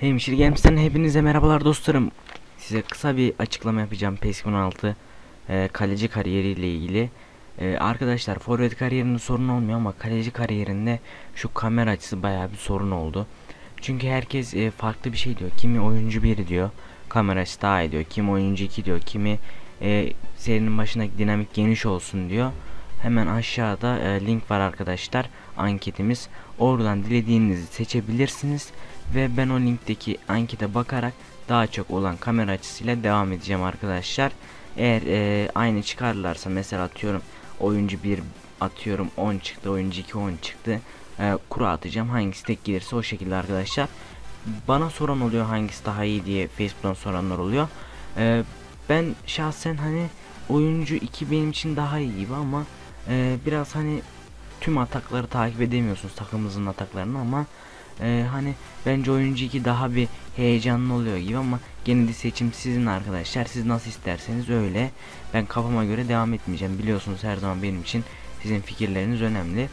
Hemşire Games'ten hepinize merhabalar dostlarım. Size kısa bir açıklama yapacağım PES 16 e, kaleci kariyeriyle ilgili. E, arkadaşlar forvet kariyerinde sorun olmuyor ama kaleci kariyerinde şu kamera açısı bayağı bir sorun oldu. Çünkü herkes e, farklı bir şey diyor. Kimi oyuncu 1 diyor. Kamera açısı daha iyi diyor. Kimi oyuncu 2 diyor. Kimi e, serinin başındaki dinamik geniş olsun diyor. Hemen aşağıda e, link var arkadaşlar. Anketimiz. Oradan dilediğinizi seçebilirsiniz ve ben o linkteki ankete bakarak daha çok olan kamera açısıyla devam edeceğim arkadaşlar. Eğer e, aynı çıkarlarsa mesela atıyorum oyuncu 1 atıyorum 10 çıktı oyuncu 2 10 çıktı e, kura atacağım hangisi tek gelirse o şekilde arkadaşlar. Bana soran oluyor hangisi daha iyi diye Facebook'tan soranlar oluyor. E, ben şahsen hani oyuncu 2 benim için daha iyi gibi ama e, biraz hani tüm atakları takip edemiyorsunuz takımımızın ataklarını ama e, hani bence oyuncu 2 daha bir heyecanlı oluyor gibi ama gene de seçim sizin arkadaşlar. Siz nasıl isterseniz öyle. Ben kafama göre devam etmeyeceğim. Biliyorsunuz her zaman benim için sizin fikirleriniz önemli.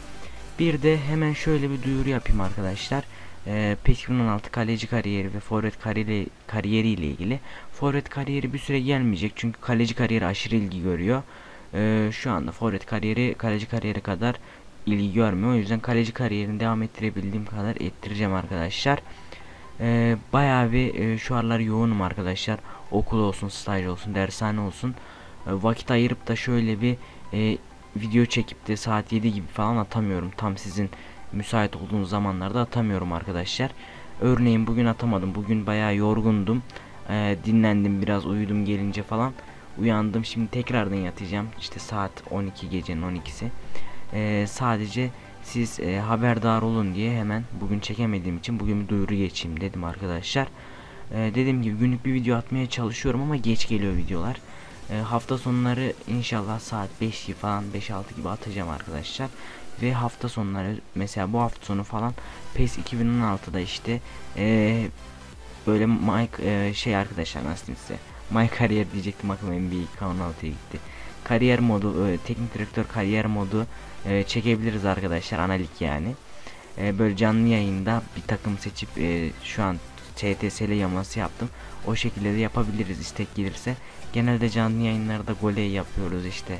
Bir de hemen şöyle bir duyuru yapayım arkadaşlar. E, PES 16 kaleci kariyeri ve forvet kariyeri, kariyeri ile ilgili. Forvet kariyeri bir süre gelmeyecek çünkü kaleci kariyeri aşırı ilgi görüyor e, şu anda forvet kariyeri kaleci kariyeri kadar ilgi görmüyor. O yüzden kaleci kariyerini devam ettirebildiğim kadar ettireceğim arkadaşlar. Ee, bayağı bir e, şu aralar yoğunum arkadaşlar. Okul olsun, staj olsun, dershane olsun. E, vakit ayırıp da şöyle bir e, video çekip de saat 7 gibi falan atamıyorum. Tam sizin müsait olduğunuz zamanlarda atamıyorum arkadaşlar. Örneğin bugün atamadım. Bugün bayağı yorgundum. E, dinlendim biraz uyudum gelince falan. Uyandım şimdi tekrardan yatacağım. İşte saat 12 gecenin 12'si e, sadece siz e, haberdar olun diye hemen bugün çekemediğim için bugün bir duyuru geçeyim dedim arkadaşlar. E, dediğim gibi günlük bir video atmaya çalışıyorum ama geç geliyor videolar. E, hafta sonları inşallah saat 5 gibi falan 5-6 gibi atacağım arkadaşlar. Ve hafta sonları mesela bu hafta sonu falan PES 2016'da işte e, böyle Mike e, şey arkadaşlar nasıl diyeyim size My Kariyer diyecektim aklıma NBA 16'ya gitti. Kariyer modu, e, teknik direktör kariyer modu e, çekebiliriz arkadaşlar analik yani. E, böyle canlı yayında bir takım seçip e, şu an TTSL yaması yaptım. O şekilde de yapabiliriz istek gelirse. Genelde canlı yayınlarda gole yapıyoruz işte.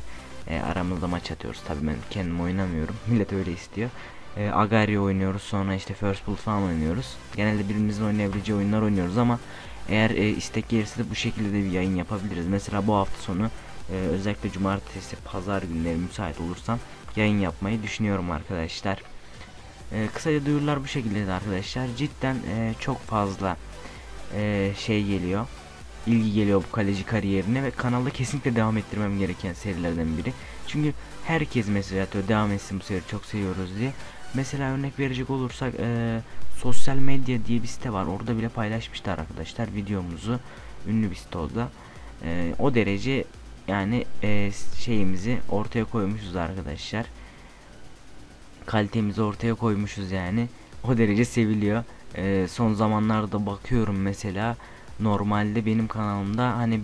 E, aramızda maç atıyoruz. Tabii ben kendim oynamıyorum. Millet öyle istiyor. E, Agario oynuyoruz sonra işte First Blood falan oynuyoruz. Genelde birbirimizin oynayabileceği oyunlar oynuyoruz ama eğer e, istek gelirse de bu şekilde de bir yayın yapabiliriz. Mesela bu hafta sonu e, özellikle cumartesi pazar günleri müsait olursam yayın yapmayı düşünüyorum arkadaşlar. E, kısaca duyurular bu şekilde de arkadaşlar. Cidden e, çok fazla e, şey geliyor. ilgi geliyor bu kaleci kariyerine ve kanalda kesinlikle devam ettirmem gereken serilerden biri. Çünkü herkes mesaj atıyor devam etsin bu seri çok seviyoruz diye. Mesela örnek verecek olursak e, sosyal medya diye bir site var. Orada bile paylaşmışlar arkadaşlar videomuzu. Ünlü bir site oldu. E, o derece yani e, şeyimizi ortaya koymuşuz arkadaşlar. Kalitemizi ortaya koymuşuz yani. O derece seviliyor. E, son zamanlarda bakıyorum mesela normalde benim kanalımda hani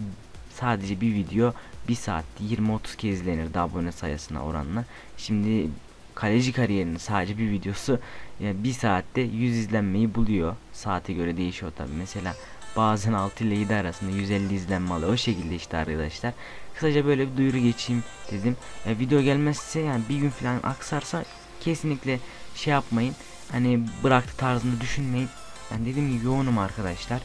sadece bir video bir saatte 20-30 kez izlenirdi abone sayısına oranla. Şimdi kaleci kariyerinin sadece bir videosu yani bir saatte 100 izlenmeyi buluyor. Saate göre değişiyor tabi. Mesela bazen 6 ile 7 arasında 150 izlenme alıyor. O şekilde işte arkadaşlar. Kısaca böyle bir duyuru geçeyim dedim. E, video gelmezse yani bir gün falan aksarsa kesinlikle şey yapmayın. Hani bıraktı tarzında düşünmeyin. Yani dediğim gibi yoğunum arkadaşlar.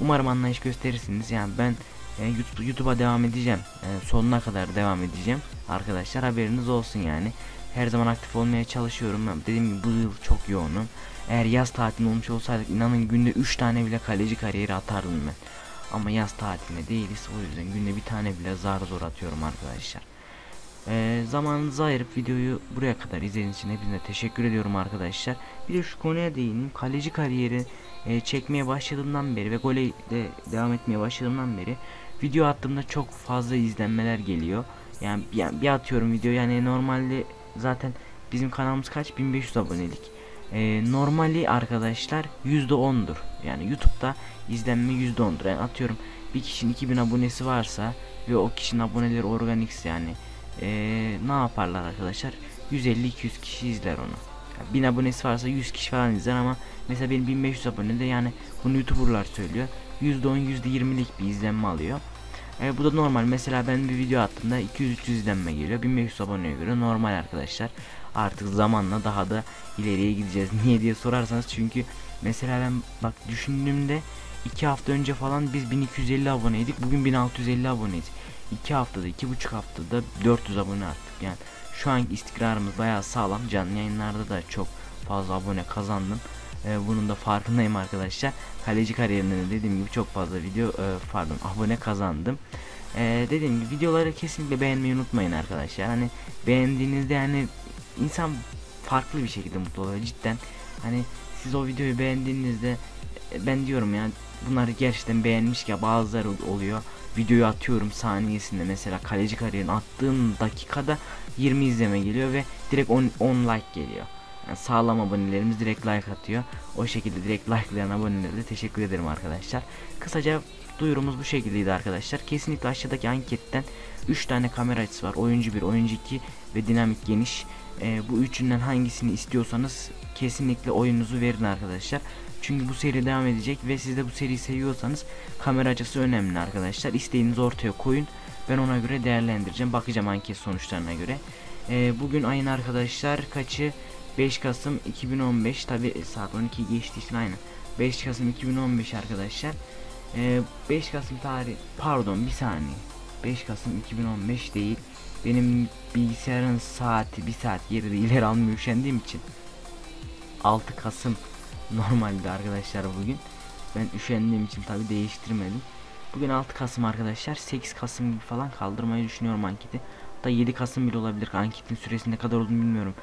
Umarım anlayış gösterirsiniz. Yani ben e, YouTube, YouTube'a devam edeceğim. E, sonuna kadar devam edeceğim. Arkadaşlar haberiniz olsun yani. Her zaman aktif olmaya çalışıyorum. Dediğim gibi bu yıl çok yoğunum. Eğer yaz tatili olmuş olsaydık inanın günde 3 tane bile kaleci kariyeri atardım ben. Ama yaz tatiline değiliz o yüzden günde bir tane bile zar zor atıyorum arkadaşlar. Ee, zamanınızı ayırıp videoyu buraya kadar izlediğiniz için hepinize teşekkür ediyorum arkadaşlar. Bir de şu konuya değineyim. Kaleci kariyeri e, çekmeye başladığımdan beri ve gole de devam etmeye başladığımdan beri video attığımda çok fazla izlenmeler geliyor. Yani, yani bir atıyorum video yani normalde zaten bizim kanalımız kaç 1500 abonelik. Ee, normali arkadaşlar %10'dur. Yani YouTube'da izlenme %10'dur. Yani atıyorum bir kişinin 2000 abonesi varsa ve o kişinin aboneleri organikse yani ee, ne yaparlar arkadaşlar? 150-200 kişi izler onu. 1000 abonesi varsa 100 kişi falan izler ama mesela benim 1500 abonede yani bunu youtuberlar söylüyor %10 %20'lik bir izlenme alıyor. E, bu da normal. Mesela ben bir video attığımda 200-300 izlenme geliyor. 1500 aboneye göre normal arkadaşlar. Artık zamanla daha da ileriye gideceğiz. Niye diye sorarsanız çünkü mesela ben bak düşündüğümde 2 hafta önce falan biz 1250 aboneydik. Bugün 1650 aboneyiz. 2 haftada, 2,5 haftada 400 abone arttık. Yani şu anki istikrarımız bayağı sağlam. Canlı yayınlarda da çok fazla abone kazandım. Ee, bunun da farkındayım arkadaşlar. Kaleci kariyerinde de dediğim gibi çok fazla video e, pardon abone kazandım. Ee, dediğim gibi videoları kesinlikle beğenmeyi unutmayın arkadaşlar. Hani beğendiğinizde yani insan farklı bir şekilde mutlu oluyor cidden. Hani siz o videoyu beğendiğinizde e, ben diyorum ya bunları gerçekten beğenmiş ya bazıları oluyor. Videoyu atıyorum saniyesinde mesela kaleci kariyerini attığım dakikada 20 izleme geliyor ve direkt 10, 10 like geliyor. Sağlam abonelerimiz direkt like atıyor. O şekilde direkt likelayan abonelere de teşekkür ederim arkadaşlar. Kısaca duyurumuz bu şekildeydi arkadaşlar. Kesinlikle aşağıdaki anketten 3 tane kamera açısı var. Oyuncu 1, oyuncu 2 ve dinamik geniş. Ee, bu üçünden hangisini istiyorsanız kesinlikle oyununuzu verin arkadaşlar. Çünkü bu seri devam edecek ve siz de bu seriyi seviyorsanız kamera açısı önemli arkadaşlar. İsteğinizi ortaya koyun. Ben ona göre değerlendireceğim. Bakacağım anket sonuçlarına göre. Ee, bugün ayın arkadaşlar kaçı? 5 Kasım 2015 tabi saat 12 geçti için aynı. 5 Kasım 2015 arkadaşlar. Ee, 5 Kasım tarih pardon bir saniye. 5 Kasım 2015 değil. Benim bilgisayarın saati bir saat geri ileri almıyor üşendiğim için. 6 Kasım normalde arkadaşlar bugün. Ben üşendiğim için tabi değiştirmedim. Bugün 6 Kasım arkadaşlar 8 Kasım falan kaldırmayı düşünüyorum anketi. Da 7 Kasım bile olabilir. Anketin süresi ne kadar olduğunu bilmiyorum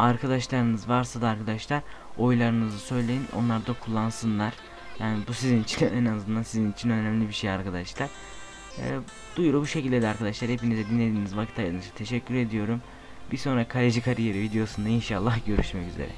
arkadaşlarınız varsa da arkadaşlar oylarınızı söyleyin onlar da kullansınlar. Yani bu sizin için en azından sizin için önemli bir şey arkadaşlar. Ee, duyuru bu şekilde de arkadaşlar. Hepinize dinlediğiniz vakit ayırdığınız için teşekkür ediyorum. Bir sonraki kaleci kariyeri videosunda inşallah görüşmek üzere